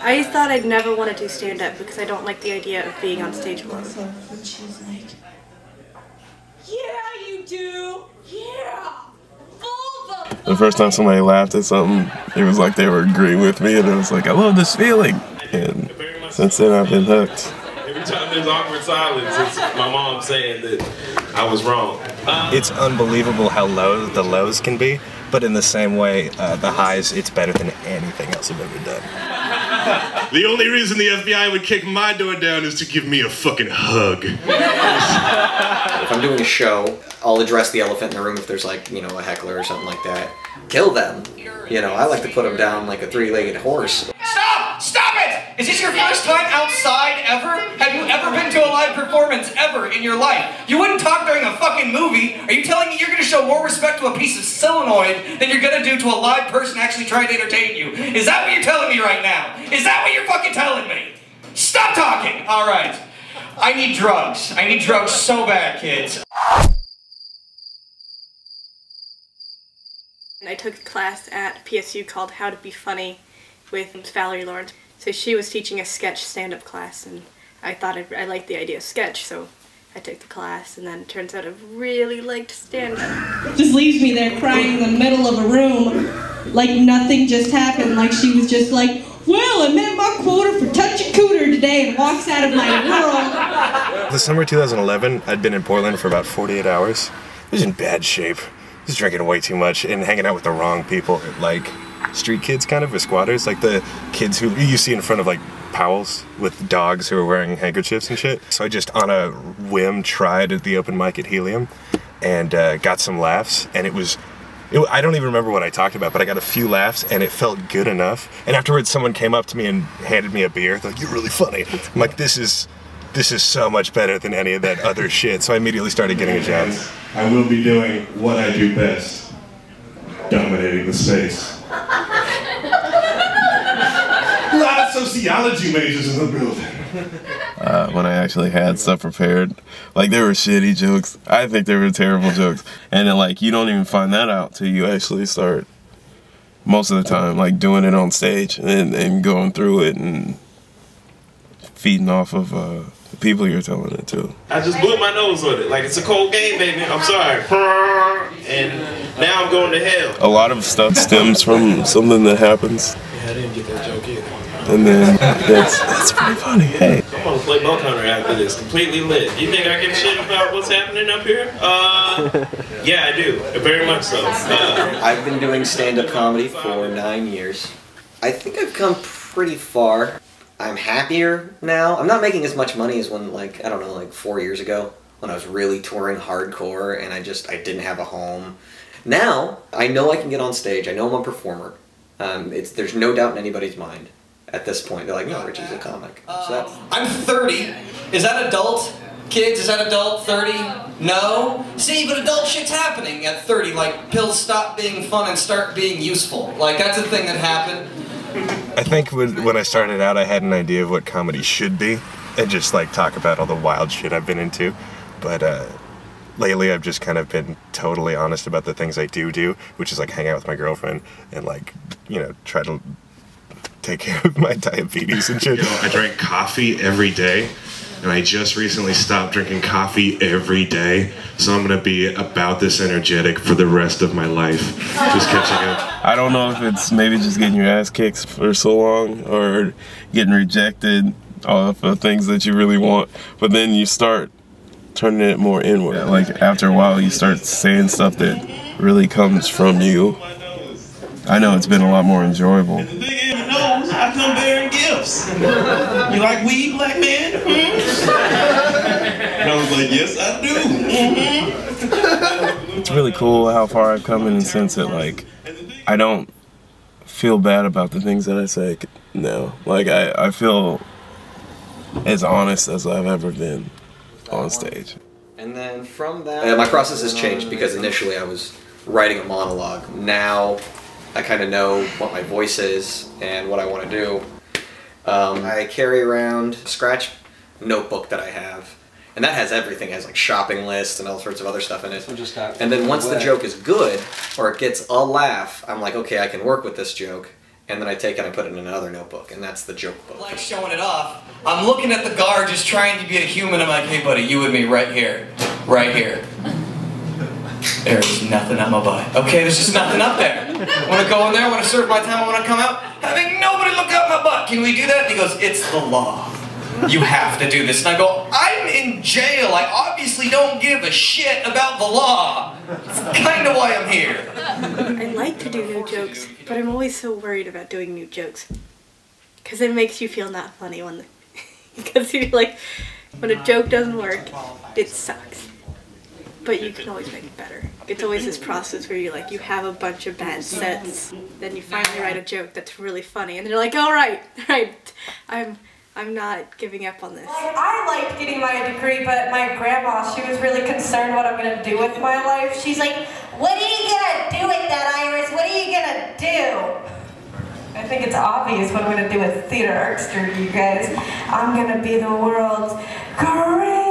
I thought I'd never want to do stand up because I don't like the idea of being on stage alone. And she's like, Yeah, you do. Yeah. Vulva. The first time somebody laughed at something, it was like they were agreeing with me, and it was like, I love this feeling. And since then, I've been hooked. Every time there's awkward silence, it's my mom saying that I was wrong. It's unbelievable how low the lows can be, but in the same way, uh, the highs, it's better than anything else I've ever done. The only reason the FBI would kick my door down is to give me a fucking hug. If I'm doing a show, I'll address the elephant in the room if there's like, you know, a heckler or something like that. Kill them. You know, I like to put them down like a three-legged horse. Stop! Stop it! Is this your first time outside ever? Have you ever been to a live performance ever in your life? You wouldn't talk during a fucking movie. Are you telling me you're gonna show more respect to a piece of celluloid than you're gonna do to a live person actually trying to entertain you? Is that what you're telling me right now? Is that what you're fucking telling me? Stop talking! Alright. I need drugs. I need drugs so bad, kids. I took a class at PSU called How to Be Funny with Valerie Lawrence. So she was teaching a sketch stand-up class, and I thought I, I liked the idea of sketch, so I took the class, and then it turns out I really liked stand-up. Just leaves me there crying in the middle of a room like nothing just happened. Like she was just like, well, I met my quota for touch a cooter today and walks out of my world. The summer 2011, I'd been in Portland for about 48 hours. I was in bad shape. I was drinking way too much and hanging out with the wrong people. Like street kids, kind of, or squatters. Like the kids who you see in front of like Powell's with dogs who are wearing handkerchiefs and shit. So I just, on a whim, tried at the open mic at Helium and uh, got some laughs. And it was it, I don't even remember what I talked about, but I got a few laughs and it felt good enough. And afterwards, someone came up to me and handed me a beer. They're like, "You're really funny." I'm like, "This is, this is so much better than any of that other shit." So I immediately started getting a job. I will be doing what I do best dominating the space. A lot of sociology majors in the building. Uh, when I actually had stuff prepared, like they were shitty jokes. I think they were terrible jokes, and then like you don't even find that out till you actually start. Most of the time, like doing it on stage and, and going through it and feeding off of uh, the people you're telling it to. I just blew my nose on it. Like it's a cold game, baby. I'm sorry. And now I'm going to hell. A lot of stuff stems from something that happens, Yeah, I didn't get that joke either. And then that's that's pretty funny. Hey. I'm gonna play Boat Hunter after this, completely lit. You think I give a shit about what's happening up here? Uh, yeah, I do, very much so. Uh, I've been doing stand-up comedy for nine years. I think I've come pretty far. I'm happier now. I'm not making as much money as when, like, I don't know, like four years ago when I was really touring hardcore and I just I didn't have a home. Now I know I can get on stage. I know I'm a performer. Um, it's there's no doubt in anybody's mind at this point. They're like, no, Richie's a comic. So that's I'm 30. Is that adult? Kids, is that adult 30? No? See, but adult shit's happening at 30. Like, pills stop being fun and start being useful. Like, that's a thing that happened. I think when, when I started out, I had an idea of what comedy should be, and just like talk about all the wild shit I've been into. But uh, lately, I've just kind of been totally honest about the things I do do, which is like hang out with my girlfriend and like you know try to take care of my diabetes and shit. You know, I drank coffee every day, and I just recently stopped drinking coffee every day. So I'm gonna be about this energetic for the rest of my life. Just catching up. I don't know if it's maybe just getting your ass kicked for so long or getting rejected off of things that you really want, but then you start turning it more inward. Like after a while, you start saying stuff that really comes from you. I know it's been a lot more enjoyable. I come bearing gifts. You like weed, black man? Hmm? And I was like, yes, I do. Mhm. It's really cool how far I've come in the sense that like I don't feel bad about the things that I say now. Like I, I feel as honest as I've ever been on stage. And then from that, uh, my process has changed because initially I was writing a monologue. Now I kind of know what my voice is and what I want to do. Um, I carry around a scratch notebook that I have, and that has everything. It has like shopping lists and all sorts of other stuff in it. just And then once the joke is good or it gets a laugh, I'm like, okay, I can work with this joke. and then I take it and I put it in another notebook, and that's the joke book. like showing it off. I'm looking at the guard just trying to be a human. I'm like, hey buddy, you and me right here. Right here. There's nothing up my butt. Okay, there's just nothing up there. I want to go in there, I want to serve my time, I want to come out, having nobody look up my butt. Can we do that? And he goes, it's the law. You have to do this. And I go, I'm in jail. I obviously don't give a shit about the law. It's kind of why I'm here. I like to do new jokes, but I'm always so worried about doing new jokes. Because it makes you feel not funny when. Because you're like, when a joke doesn't work, it sucks. But you can always make it better. It's always this process where you like, you have a bunch of bad sets, then you finally write a joke that's really funny, and then you're like, all right, right, I'm. I'm not giving up on this. I liked getting my degree, but my grandma, she was really concerned what I'm gonna do with my life. She's like, What are you gonna do with that, Iris? What are you gonna do? I think it's obvious what I'm gonna do with theater arts degree, you guys. I'm gonna be the world's greatest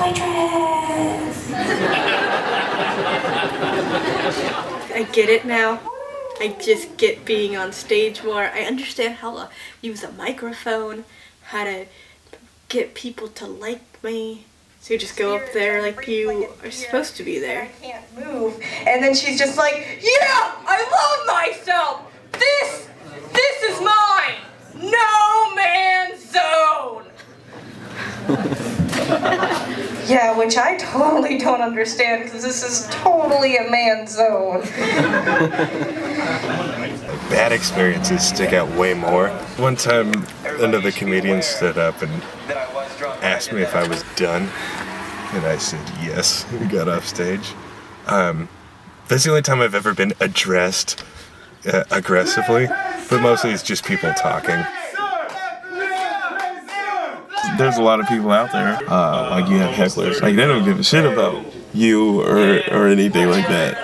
waitress. I get it now. I just get being on stage more. I understand how to use a microphone, how to get people to like me. So you just go up there like you are supposed to be there. I can't move. And then she's just like, yeah, I love myself. This, this is mine. No man's zone. yeah, which I totally don't understand because this is totally a man's zone. Bad experiences stick out way more. One time, another comedian stood up and asked me if I was done, and I said yes. We got off stage. Um, that's the only time I've ever been addressed uh, aggressively, but mostly it's just people talking. There's a lot of people out there, uh, like you have hecklers, like they don't give a shit about you or or anything like that.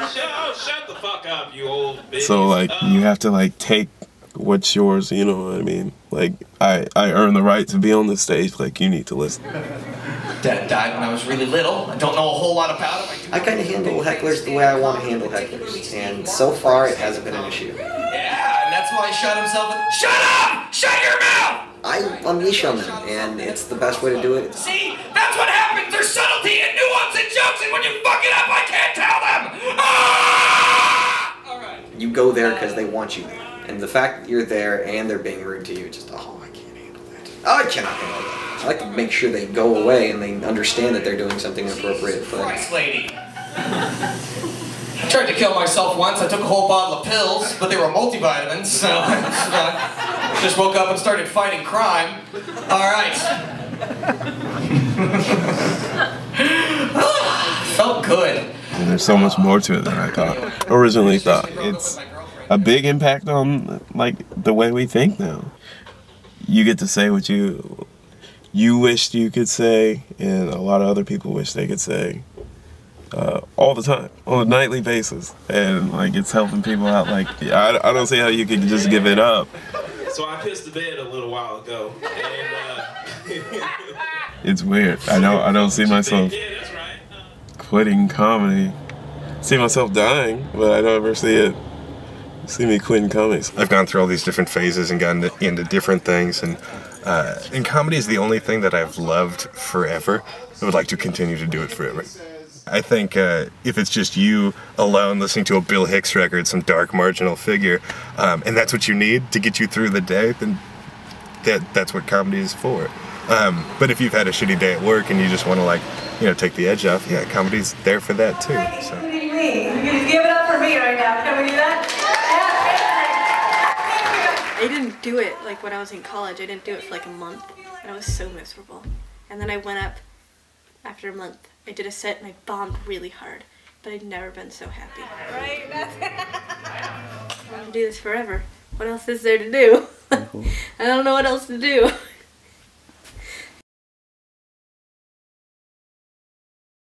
Shut the fuck up, you old bitch. So like you have to like take what's yours, you know what I mean? Like I I earn the right to be on the stage, like you need to listen. Dad died when I was really little. I don't know a whole lot about him. I kind of handle hecklers the way I want to handle hecklers, and so far it hasn't been an issue. Yeah, and that's why he shot himself in. Shut up! Shut your mouth! I unleash on them, and it's the best way to do it. See, that's what happens. There's subtlety and nuance and jokes, and when you fuck it up, I can't tell them. Ah! All right. You go there because they want you there, and the fact that you're there and they're being rude to you, just oh, I can't handle that. Oh, I cannot handle that. I like to make sure they go away and they understand that they're doing something inappropriate. But Christ, lady. I tried to kill myself once. I took a whole bottle of pills, but they were multivitamins, so just woke up and started fighting crime. All right. Felt good. There's so much more to it than I thought originally thought. It's a big impact on like the way we think now. You get to say what you you wished you could say, and a lot of other people wish they could say. Uh, all the time, on a nightly basis, and like it's helping people out. Like I, I don't see how you could just give it up. So I pissed the bed a little while ago, and uh, It's weird. I don't I don't see myself yeah, that's right. quitting comedy. See myself dying, but I don't ever see it. See me quitting comics. I've gone through all these different phases and gotten into different things, and uh, and comedy is the only thing that I've loved forever. I would like to continue to do it forever. I think uh, if it's just you alone listening to a Bill Hicks record, some dark marginal figure, um, and that's what you need to get you through the day, then that that's what comedy is for. Um, but if you've had a shitty day at work and you just want to like, you know, take the edge off, yeah, comedy's there for that too. So. me. You can give it up for me right now. Can we do that? I didn't do it like when I was in college. I didn't do it for like a month, and I was so miserable. And then I went up after a month. I did a set and I bombed really hard, but I'd never been so happy. Right? I'm gonna do this forever. What else is there to do? Mm-hmm. I don't know what else to do.